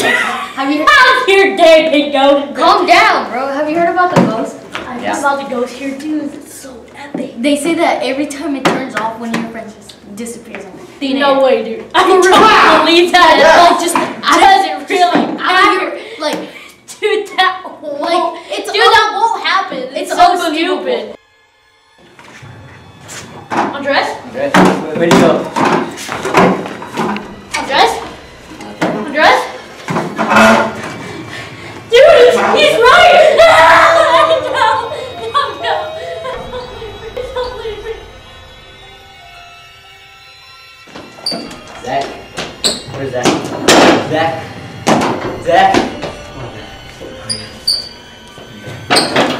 Have you How's your day been going? calm down, bro? Have you heard about the ghost? I Yeah. saw the ghost here too. It's so epic. They say that every time it turns off, one of your friends just disappears on thin No air. way, dude. I don't real? believe that. Yeah. Like, just doesn't really I happen. mean, like, Dude, that won't. like it's dude, that won't happen. It's, it's so stupid. Andres? Okay. Where do you go? Zach. Where's Zach? Zach. Zach. Oh, oh,